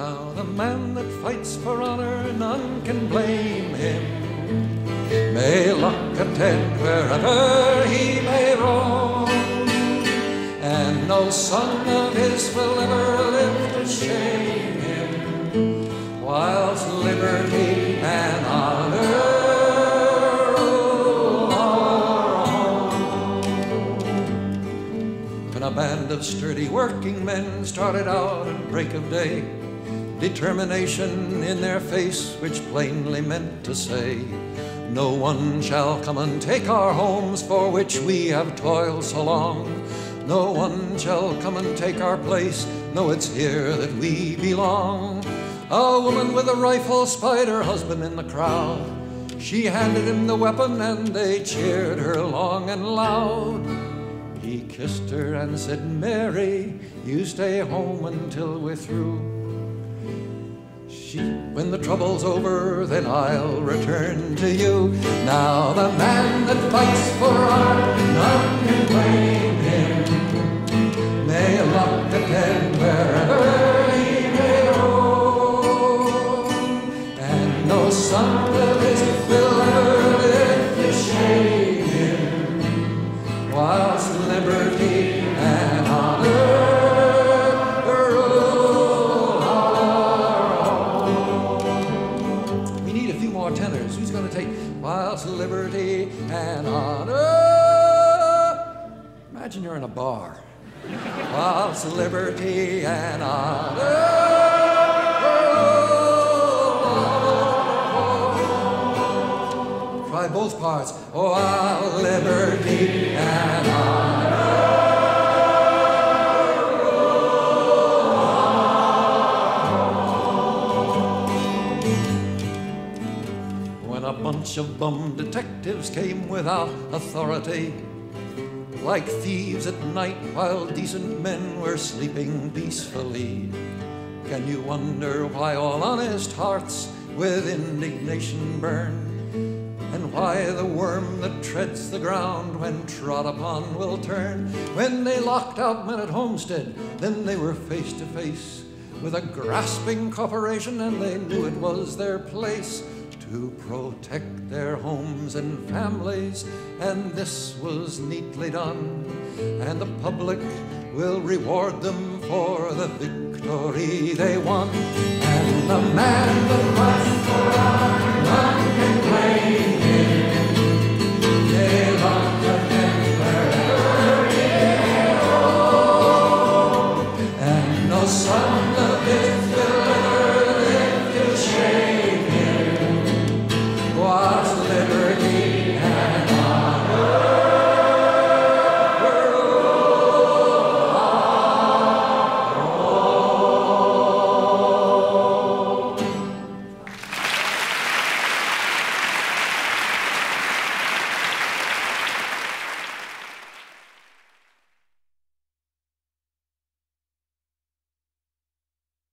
Now the man that fights for honor, none can blame him. May luck attend wherever he may roam, and no son of his will ever live to shame him, whilst liberty and honor a band of sturdy working men started out at break of day, determination in their face, which plainly meant to say, No one shall come and take our homes for which we have toiled so long. No one shall come and take our place. No, it's here that we belong. A woman with a rifle spied her husband in the crowd. She handed him the weapon and they cheered her long and loud. He kissed her and said, Mary, you stay home until we're through. She, when the trouble's over, then I'll return to you. Now the man that fights for honor, none can blame him. May luck attend wherever he may roam, and no his will Who's going to take whilst liberty and honor? Imagine you're in a bar. Whilst liberty and honor. Try both parts. Oh, While liberty and honor. When a bunch of bum detectives came without authority, like thieves at night while decent men were sleeping peacefully. Can you wonder why all honest hearts with indignation burn? And why the worm that treads the ground when trod upon will turn? When they locked out men at Homestead, then they were face to face with a grasping corporation, and they knew it was their place to protect their homes and families, and this was neatly done. And the public will reward them for the victory they won. And the man that fights for honor,